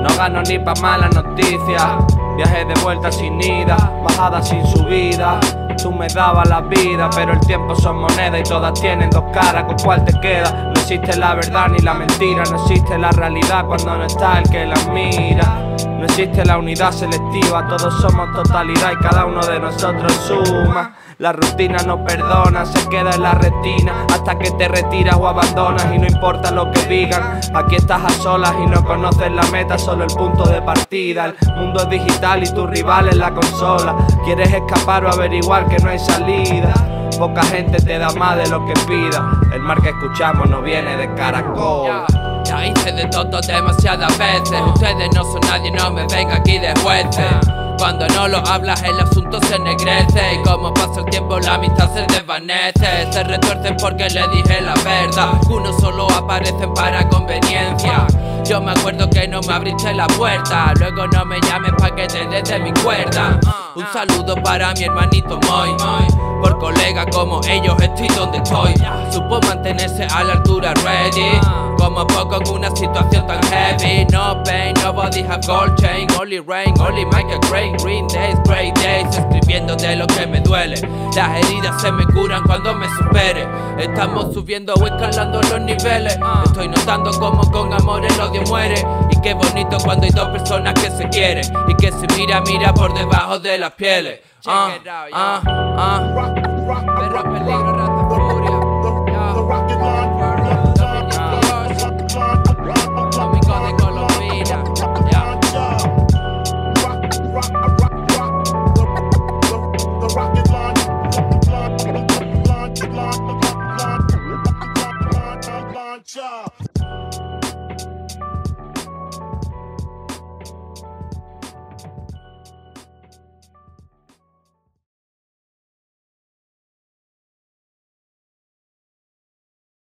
No gano ni pa' malas noticias. Viaje de vuelta sin ida, bajada sin subida. Tú me dabas la vida, pero el tiempo son monedas y todas tienen dos caras. ¿Con cuál te queda? No existe la verdad ni la mentira, no existe la realidad cuando no está el que la mira. No existe la unidad selectiva, todos somos totalidad y cada uno de nosotros suma. La rutina no perdona, se queda en la retina hasta que te retiras o abandonas y no importa lo que digan. Aquí estás a solas y no conoces la meta, solo el punto de partida. El mundo es digital y tu rival es la consola. Quieres escapar o averiguar que no hay salida. Poca gente te da más de lo que pida. El mar que escuchamos no viene de caracol. Ya hice de todo demasiadas veces. Ustedes no son nadie, no me vengan aquí de jueces. Cuando no lo hablas el asunto se ennegrece Y como pasa el tiempo la amistad se desvanece Se retuercen porque le dije la verdad Unos solo aparecen para conveniencia Yo me acuerdo que no me abriste la puerta Luego no me llames pa' que te des de mi cuerda Un saludo para mi hermanito Moy. Por colega como ellos estoy donde estoy. Supo mantenerse a la altura ready. Como poco en una situación tan heavy. No pain, nobody have gold chain. Only rain, only Michael Crane Green days, great days. Escribiendo de lo que me duele. Las heridas se me curan cuando me supere. Estamos subiendo o escalando los niveles. Estoy notando como con amor el odio muere. Y qué bonito cuando hay dos personas que se quieren que se mira, mira por debajo de las pieles Ah, ah, ah Perro peligro, rata furia Amigo de Colombia.